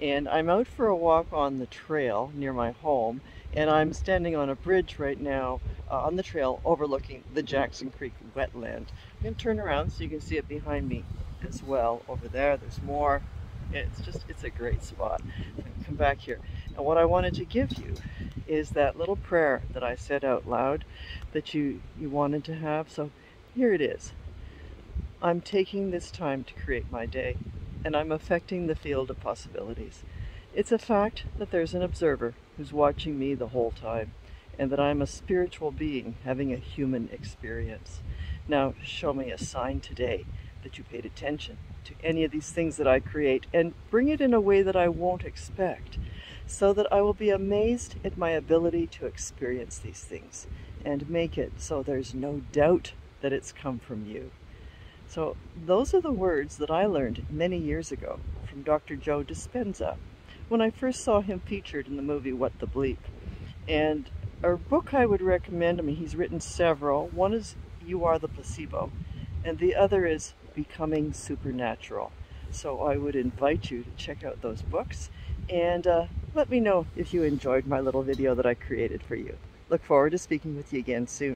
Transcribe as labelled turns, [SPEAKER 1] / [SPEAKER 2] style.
[SPEAKER 1] and I'm out for a walk on the trail near my home and I'm standing on a bridge right now uh, on the trail overlooking the Jackson Creek wetland. I'm going to turn around so you can see it behind me as well over there. There's more. It's just, it's a great spot. Come back here. And what I wanted to give you is that little prayer that I said out loud that you, you wanted to have. So here it is. I'm taking this time to create my day and I'm affecting the field of possibilities. It's a fact that there's an observer who's watching me the whole time, and that I'm a spiritual being having a human experience. Now, show me a sign today that you paid attention to any of these things that I create, and bring it in a way that I won't expect, so that I will be amazed at my ability to experience these things, and make it so there's no doubt that it's come from you. So those are the words that I learned many years ago from Dr. Joe Dispenza when I first saw him featured in the movie What the Bleep. And a book I would recommend, I mean he's written several. One is You Are the Placebo and the other is Becoming Supernatural. So I would invite you to check out those books and uh, let me know if you enjoyed my little video that I created for you. Look forward to speaking with you again soon.